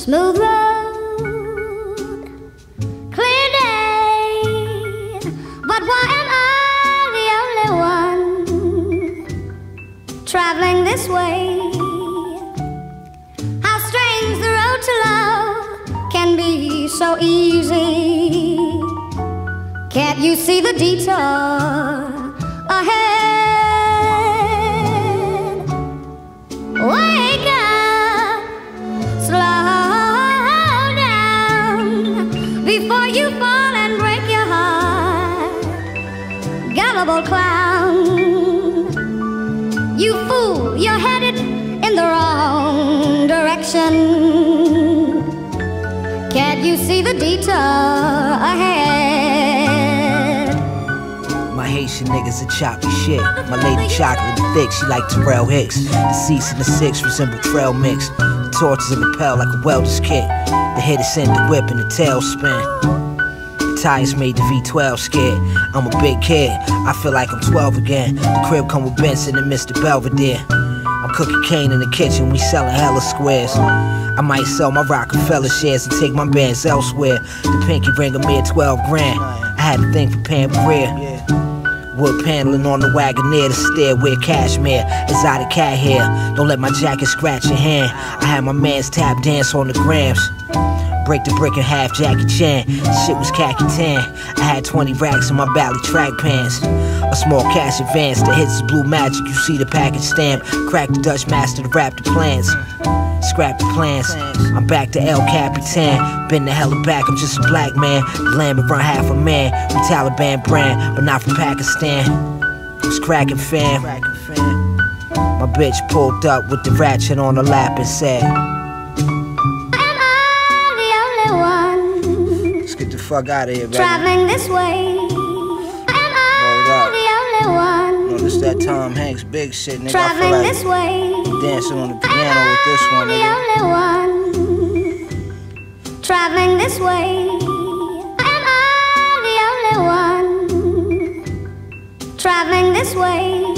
Smooth road, clear day. But why am I the only one traveling this way? How strange the road to love can be so easy. Can't you see the detour ahead? Before you fall and break your heart. Gullible clown, you fool, you're headed in the wrong direction. Can't you see the detour ahead? Haitian niggas are choppy shit. My lady chocolate thick, she like Taral Hicks. The seats in the six resemble trail mix. The torches in the pale like a welder's kit. The head is sent the whip and the tail spin. The tires made the V12 scared. I'm a big kid, I feel like I'm 12 again. The crib come with Benson and Mr. Belvedere. I'm cooking cane in the kitchen, we selling hella squares. I might sell my Rockefeller shares and take my bands elsewhere. The pinky ring a mere 12 grand. I had a thing for Pam Grier. Wood paneling on the Wagoneer, the stairway cashmere, exotic cat hair. Don't let my jacket scratch your hand. I had my man's tap dance on the grams. Break the brick in half, Jackie Chan. Shit was khaki tan. I had 20 racks in my Bally track pants. A small cash advance, the hits the blue magic. You see the package stamp. Crack the Dutch master to wrap the plans. Scrap the plans. I'm back to El Capitan. Been the hella back, I'm just a black man. The land been run half a man. We Taliban brand, but not from Pakistan. It's cracking fam. My bitch pulled up with the ratchet on her lap and said, Am I the only one Let's get the fuck out of here, baby. traveling this way? Am I the only one This that Tom Hanks big shit, nigga. I traveling feel this way? dancing on the piano with this one, the nigga. only one traveling this way? Am I the only one traveling this way?